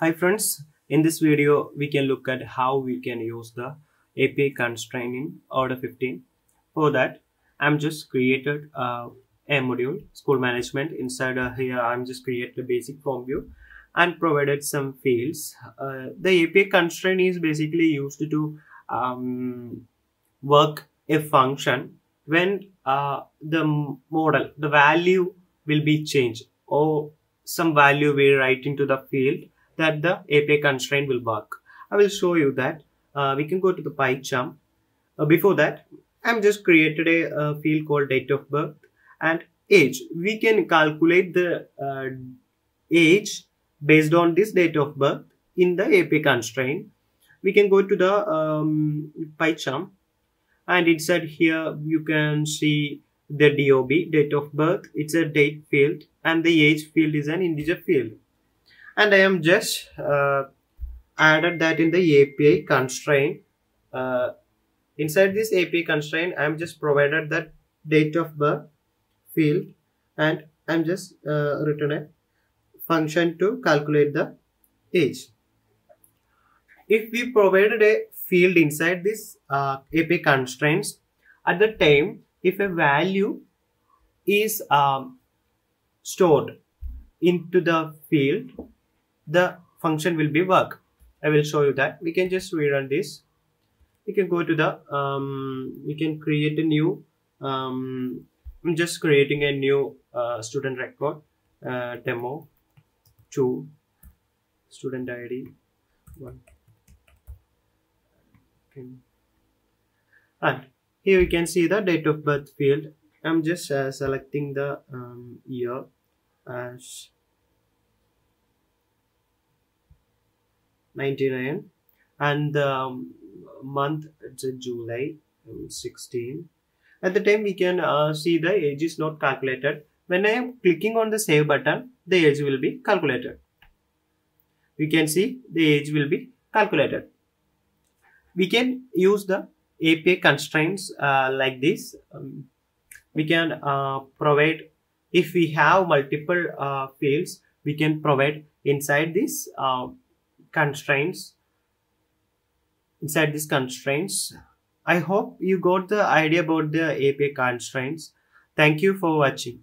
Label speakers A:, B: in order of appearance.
A: Hi friends, in this video we can look at how we can use the API constraint in Odoo 15. For that I'm just created a module school management inside uh, here I'm just created a basic form view and provided some fields. Uh, the API constraint is basically used to um, work a function when uh, the model the value will be changed or some value we write into the field that the API constraint will work. I will show you that. Uh, we can go to the PyCharm. Uh, before that, I'm just created a, a, field called date of birth and age. We can calculate the uh, age based on this date of birth in the API constraint. We can go to the um, PyCharm and inside here you can see the DOB, date of birth. It's a date field and the age field is an integer field and I am just uh, added that in the API constraint. Uh, inside this API constraint, I am just provided that date of birth field and I'm just uh, written a function to calculate the age. If we provided a field inside this uh, API constraints, at the time, if a value is um, stored into the field, the function will be work. I will show you that. We can just rerun this. We can go to the um, we can create a new um, i'm just creating a new uh, student record uh, demo 2 student id 1 okay. and here you can see the date of birth field. I'm just uh, selecting the um, year as 99 and the um, month it's July um, 16 at the time we can uh, see the age is not calculated. When I am clicking on the save button the age will be calculated. We can see the age will be calculated. We can use the API constraints uh, like this. Um, we can uh, provide if we have multiple uh, fields we can provide inside this uh, constraints inside these constraints. I hope you got the idea about the api constraints. Thank you for watching